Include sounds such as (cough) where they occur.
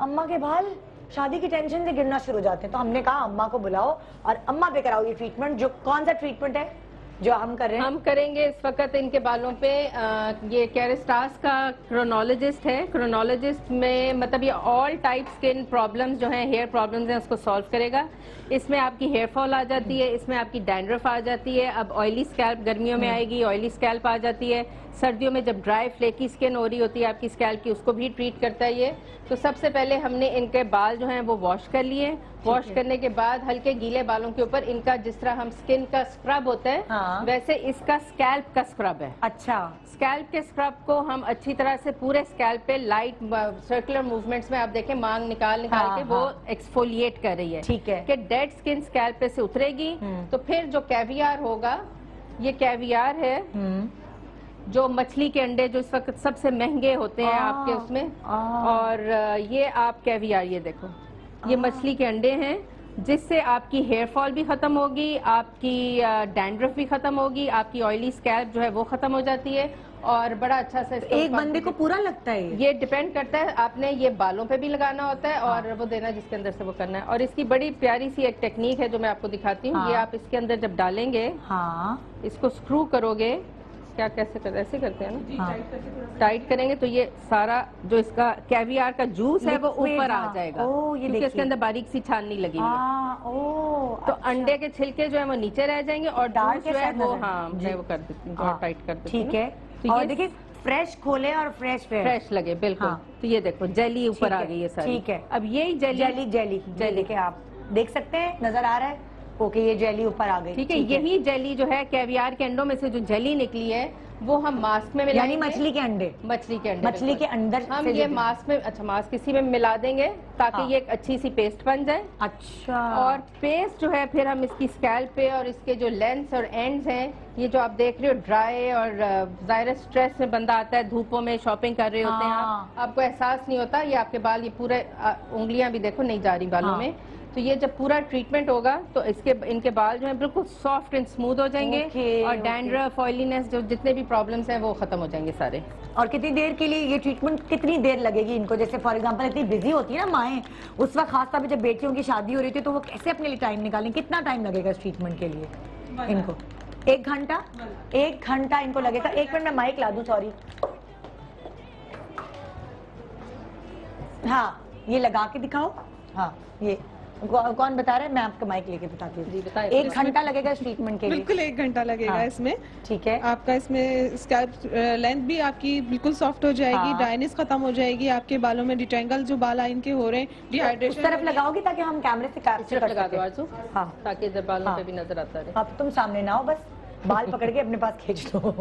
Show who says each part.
Speaker 1: अम्मा के बाल शादी की टेंशन से गिरना शुरू हो जाते हैं। तो हमने कहा अम्मा को बुलाओ और अम्मा पे कराओ ये ट्रीटमेंट जो कौन सा ट्रीटमेंट है जो हम कर रहे हैं?
Speaker 2: हम करेंगे इस वक्त इनके बालों पे अ, ये कैरेस्टास का क्रोनोलॉजिस्ट है। क्रोनोलॉजिस्ट में मतलब ये ऑल टाइप स्किन प्रॉब्लम्स जो हैं हेयर प्रॉब्लम्स हैं उसको सॉल्व करेगा। इसमें आपकी हेयर फॉल आ जाती है इसमें आपकी डैंड्रफ आ जाती है। अब ऑयली स्कैल्प गर्मियों में आएगी ऑयली स्कैल्प आ जाती है। सर्दियों में जब ड्राई फ्लेकी स्किन हो रही होती है आपकी स्कैल की उसको भी ट्रीट करता है ये। तो सबसे पहले हमने इनके बाल जो हैं वो वॉश कर लिए। वॉश करने के बाद हल्के गीले बालों के ऊपर इनका जिस तरह हम स्किन का स्क्रब होता है
Speaker 1: हाँ।
Speaker 2: वैसे इसका स्कैल्प का स्क्रब है।
Speaker 1: अच्छा।
Speaker 2: स्कैल्प के स्क्रब को हम अच्छी तरह से पूरे स्कैल्प पे लाइट सर्कुलर मूवमेंट्स में आप देखें मांग निकाल निकाल
Speaker 1: हाँ,
Speaker 2: के वो
Speaker 1: हाँ।
Speaker 2: एक्सफोलिएट कर रही है।
Speaker 1: ठीक है।
Speaker 2: कि डेड स्किन स्कैल्प पे से उतरेगी।
Speaker 1: हम्म।
Speaker 2: तो फिर जो कैवियार होगा ये कैवियार है।
Speaker 1: हम्म।
Speaker 2: जो मछली के अंडे जो इस वक्त सबसे महँगे होते हैं आपके उसमें। और ये आप कैवियार ये देखो। ये मछली के अंडे हैं जिससे आपकी हेयर फॉल भी खत्म होगी आपकी डैंड्रफ भी खत्म होगी आपकी ऑयली स्कैल्प जो है वो खत्म हो जाती है। और बड़ा अच्छा सा इसका
Speaker 1: एक बंदे को पूरा लगता है ये?
Speaker 2: ये डिपेंड करता है आपने ये बालों पे भी लगाना होता है और
Speaker 1: हाँ।
Speaker 2: वो देना जिसके अंदर से वो करना है। और इसकी बड़ी प्यारी सी एक टेक्निक है जो मैं आपको दिखाती हूँ।
Speaker 1: हाँ।
Speaker 2: ये आप इसके अंदर जब डालेंगे
Speaker 1: हाँ।
Speaker 2: इसको स्क्रू करोगे क्या कैसे कर ऐसे करते हैं ना?
Speaker 1: हाँ।
Speaker 2: टाइट करेंगे तो ये सारा जो इसका कैवियार का जूस है वो ऊपर आ
Speaker 1: हाँ।
Speaker 2: जाएगा।
Speaker 1: ओ, ये
Speaker 2: क्योंकि इसके अंदर बारीक सी छाननी लगी हुई है
Speaker 1: हाँ ओ
Speaker 2: तो अंडे के छिलके जो है वो नीचे रह जाएँगे और
Speaker 1: के
Speaker 2: जो है वो हाँ मैं वो कर देती हूँ
Speaker 1: हाँ,
Speaker 2: टाइट कर देती
Speaker 1: ठीक है।
Speaker 2: तो
Speaker 1: और
Speaker 2: ये
Speaker 1: देखिए फ्रेश खोले और फ्रेश
Speaker 2: फ्रेश लगे बिल्कुल।
Speaker 1: हाँ।
Speaker 2: तो ये देखो जेली ऊपर आ गई है सारी।
Speaker 1: ठीक है।
Speaker 2: अब यही जेली
Speaker 1: जेली जेली जेली देखिए आप देख सकते हैं नज़र आ रहा है। ओके ये जेली ऊपर आ गई।
Speaker 2: ठीक है यही जेली जो है कैवियार के अंडों में से जो जेली निकली है वो हम मास्क में
Speaker 1: यानी मछली के अंडे।
Speaker 2: मछली के अंडे
Speaker 1: मछली के अंदर
Speaker 2: हम ये मास्क में अच्छा मास्क इसी में मिला देंगे ताकि
Speaker 1: हाँ।
Speaker 2: ये एक अच्छी सी पेस्ट बन जाए।
Speaker 1: अच्छा।
Speaker 2: और पेस्ट जो है फिर हम इसकी स्कैल्प पे और इसके जो लेंस और एंड्स हैं ये जो आप देख रहे हो ड्राई और ज़ाहिर स्ट्रेस में बंदा आता है धूपों में शॉपिंग कर रहे होते हैं।
Speaker 1: हाँ।
Speaker 2: आपको एहसास नहीं होता ये आपके बाल ये पूरे उंगलियाँ भी देखो नहीं जा रही बालों
Speaker 1: हाँ।
Speaker 2: में। तो ये जब पूरा ट्रीटमेंट होगा तो इसके इनके बाल जो है बिल्कुल सॉफ्ट एंड स्मूथ हो जाएँगे
Speaker 1: ओके,
Speaker 2: और
Speaker 1: ओके।
Speaker 2: डैंड्रफ ऑयलीनेस जो जितने भी प्रॉब्लम्स हैं वो खत्म हो जाएँगे सारे।
Speaker 1: और कितनी देर के लिए ये ट्रीटमेंट कितनी देर लगेगी इनको? जैसे फॉर एग्जांपल इतनी बिज़ी होती है ना माएँ उस वक्त खासतौर पर जब बेटियों की शादी हो रही थी तो वो कैसे अपने लिए टाइम निकालें? कितना टाइम लगेगा इस ट्रीटमेंट के लिए इनको? एक घंटा? एक घंटा इनको लगेगा। एक मिनट में माइक ला दूँ सॉरी हाँ ये लगा के दिखाओ। हाँ ये। कौन बता रहा है? मैं आपका माइक लेके बताती हूँ। एक घंटा लगेगा इस ट्रीटमेंट के लिए।
Speaker 3: बिल्कुल एक घंटा लगेगा
Speaker 1: हाँ।
Speaker 3: इसमें।
Speaker 1: ठीक है।
Speaker 3: आपका इसमें स्कैल्प लेंथ भी आपकी बिल्कुल सॉफ्ट हो जाएगी
Speaker 1: हाँ।
Speaker 3: ड्राइनेस खत्म हो जाएगी आपके बालों में डिटेंगल जो बाल आइन के हो रहे हैं डिहाइड्रेशन
Speaker 1: तरफ़ लगाओगी ताकि हम कैमरे से कैप्चर कर सकें। हाँ।
Speaker 2: ताकि इधर बालों
Speaker 1: हाँ।
Speaker 2: पे भी नज़र आता रहे।
Speaker 1: अब तुम सामने ना हो बस। बाल (laughs) पकड़ के अपने पास खींच लो।